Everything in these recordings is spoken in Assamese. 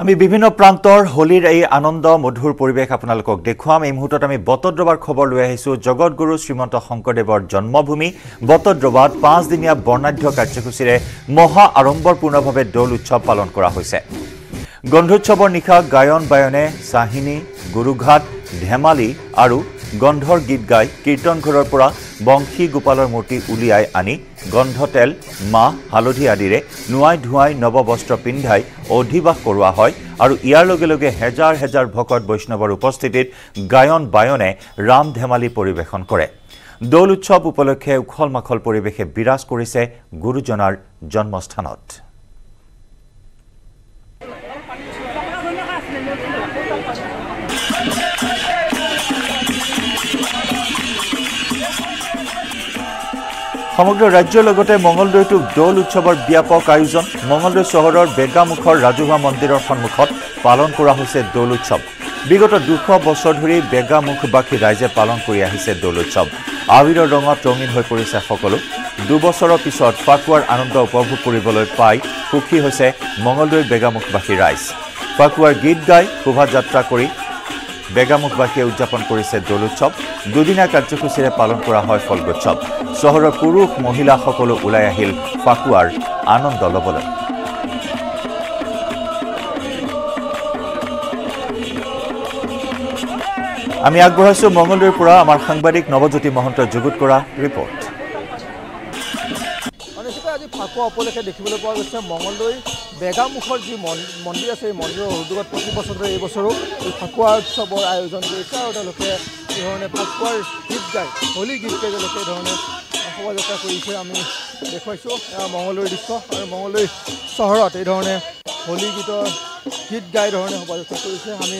আমি বিভিন্ন প্ৰান্তৰ হোলীৰ এই আনন্দ মধুৰ পৰিৱেশ আপোনালোকক দেখুৱাম। এই মুহূৰ্তত আমি বটদ্ৰৱাৰ খবৰ লৈ আহিছোঁ। জগতগুৰু শ্ৰীমন্ত শংকৰদেৱৰ জন্মভূমি বটদ্ৰৱাত পাঁচদিনীয়া বৰ্ণাঢ্য কাৰ্যসূচীৰে মহা আড়ম্বৰপূৰ্ণভাৱে দৌল উৎসৱ পালন কৰা হৈছে। গন্ধোৎসৱৰ নিশা গায়ন বায়নে চাহিনী গুৰুঘাট ধেমালি আৰু গন্ধৰ গীত গাই কীৰ্তনঘৰৰ পৰা বংশী গোপালৰ মূৰ্তি উলিয়াই আনি গন্ধ তেল মাহ হালধি আদিৰে নোৱাই ধুৱাই নৱবস্ত্ৰ পিন্ধাই অধিবাস কৰোৱা হয় আৰু ইয়াৰ লগে লগে হেজাৰ হেজাৰ ভকত বৈষ্ণৱৰ উপস্থিতিত গায়ন বায়নে ৰাম ধেমালি পৰিৱেশন কৰে। দৌল উৎসৱ উপলক্ষে উখল মাখল পৰিৱেশে বিৰাজ কৰিছে গুৰুজনাৰ জন্মস্থানত। সমগ্ৰ ৰাজ্যৰ লগতে মঙলদৈতো দৌল উৎসৱৰ ব্যাপক আয়োজন। মঙলদৈ চহৰৰ বেগামুখৰ ৰাজহুৱা মন্দিৰৰ সন্মুখত পালন কৰা হৈছে দৌল উৎসৱ। বিগত দুশ বছৰ ধৰি বেগামুখবাসী ৰাইজে পালন কৰি আহিছে দৌল উৎসৱ। আবিৰৰ ৰঙত ৰঙীন হৈ পৰিছে সকলো। দুবছৰৰ পিছত ফাকুৱাৰ আনন্দ উপভোগ কৰিবলৈ পাই সুখী হৈছে মঙলদৈৰ বেগামুখবাসী ৰাইজ। ফাকুৱাৰ গীত গাই শোভাযাত্ৰা কৰি বেগামুখবাসীয়ে উদযাপন কৰিছে দৌল উৎসৱ। দুদিনীয়া কাৰ্যসূচীৰে পালন কৰা হয় ফল্গোৎসৱ। চহৰৰ পুৰুষ মহিলা সকলো ওলাই আহিল ফাকুৱাৰ আনন্দ ল'বলৈ। আমি আগবঢ়াইছো মঙলদৈৰ পৰা আমাৰ সাংবাদিক নৱজ্যোতি মহন্তই যুগুত কৰা ৰিপৰ্ট। ফাকুৱা উপলক্ষে দেখিবলৈ পোৱা গৈছে মঙলদৈ বেগামুখৰ যি মন- মন্দিৰ আছে এই মন্দিৰৰ উদ্যোগত প্ৰতি বছৰ এই বছৰো এই ফাকুৱা উৎসৱৰ আয়োজন কৰিছে আৰু তেওঁলোকে এইধৰণে ফাকুৱাৰ গীত গাই হোলী গীত গাই তেওঁলোকে এইধৰণে শোভাযাত্ৰা কৰিছে আমি দেখুৱাইছোঁ মঙলদৈৰ দৃশ্য আৰু মঙলদৈ চহৰত এইধৰণে হোলী গীতৰ গীত গাই ধৰণে শোভাযাত্ৰা কৰিছে আমি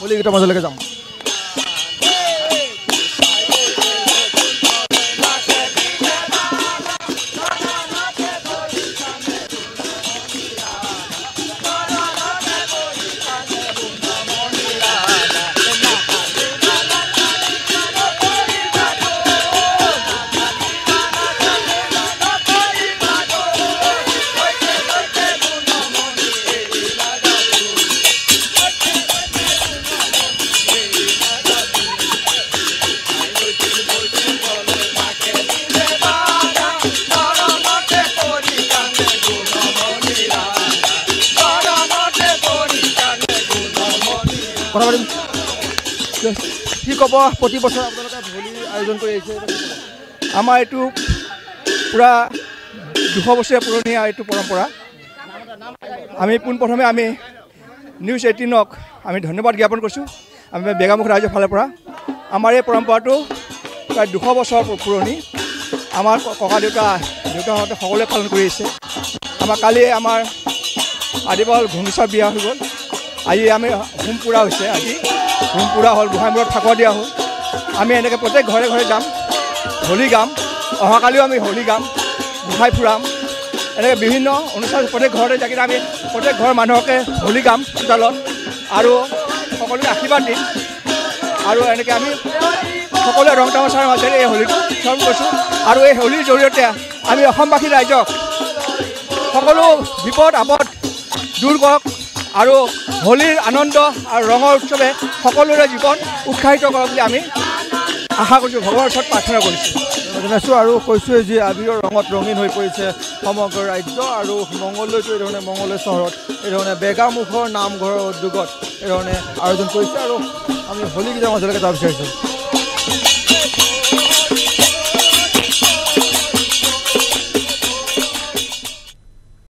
হোলী গীতৰ মাজলৈকে যাম। কথা পাতিম। কি ক'ব প্ৰতি বছৰ আপোনালোকে হোলী আয়োজন কৰি আহিছে? আমাৰ এইটো পূৰা দুশ বছৰীয়া পুৰণি এইটো পৰম্পৰা। আমি পোনপ্ৰথমে আমি নিউজ এইটিনক আমি ধন্যবাদ জ্ঞাপন কৰিছোঁ। আমি বেগামুখ ৰাইজৰ ফালৰ পৰা। আমাৰ এই পৰম্পৰাটো প্ৰায় দুশ বছৰ পুৰণি। আমাৰ ককা দেউতা দেউতাহঁতে সকলোৱে পালন কৰি আহিছে। আমাৰ কালি আমাৰ আদিবাল ঘূৰ্ণিচাৰ বিয়া হৈ গ'ল। আজি আমি হোম পুৰা হৈছে আজি। হোম পুৰা হ'ল গোহাঁইমূৰত ফাকুৱা দিয়া হ'ল। আমি এনেকৈ প্ৰত্যেক ঘৰে ঘৰে যাম হোলী গাম অহাকালিও আমি হোলী গাম গোসাঁই ফুৰাম এনেকৈ বিভিন্ন অনুষ্ঠান প্ৰত্যেক ঘৰতে যাকি আমি প্ৰত্যেক ঘৰৰ মানুহকে হোলী গাম চোতালত আৰু সকলোকে আশীৰ্বাদ দিম। আৰু এনেকৈ আমি সকলোৱে ৰং তামাচাৰ মাজেৰে এই হোলীটো উদযাপন কৰিছোঁ। আৰু এই হোলীৰ জৰিয়তে আমি অসমবাসী ৰাইজক সকলো বিপদ আপদ দূৰ কৰক। আৰু হোলীৰ আনন্দ আৰু ৰঙৰ উৎসৱে সকলোৰে জীৱন উৎসাহিত কৰক বুলি আমি আশা কৰিছোঁ ভগৱানৰ ওচৰত প্ৰাৰ্থনা কৰিছোঁ। জনাইছোঁ আৰু কৈছোঁৱে যে আবিৰৰ ৰঙত ৰঙীন হৈ পৰিছে সমগ্ৰ ৰাজ্য আৰু মঙলদৈটো এইধৰণে মঙলদৈ চহৰত এইধৰণে বেগামুখৰ নামঘৰৰ উদ্যোগত এইধৰণে আয়োজন কৰিছে আৰু আমি হোলী গীতৰ মাজলৈকে যাব বিচাৰিছোঁ।